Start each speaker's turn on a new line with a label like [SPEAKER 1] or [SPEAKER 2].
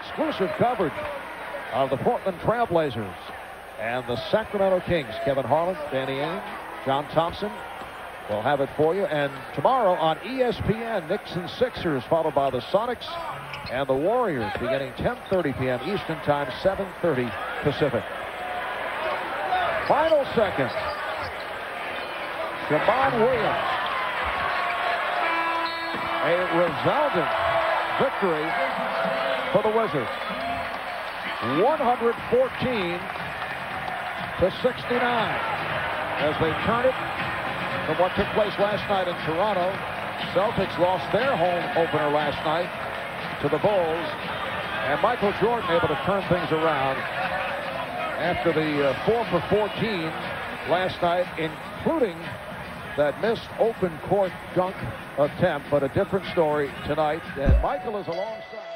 [SPEAKER 1] exclusive coverage of the Portland Trailblazers and the Sacramento Kings. Kevin Harlan, Danny Ainge, John Thompson will have it for you. And tomorrow on ESPN, Knicks and Sixers, followed by the Sonics and the Warriors, beginning 10:30 p.m. Eastern Time, 7:30 Pacific. Final seconds. Shammond Williams. A resounding victory for the Wizards. 114 to 69 as they turn it from what took place last night in Toronto. Celtics lost their home opener last night to the Bulls. And Michael Jordan able to turn things around after the uh, 4 for 14 last night, including that missed open court dunk attempt, but a different story tonight. And Michael is alongside.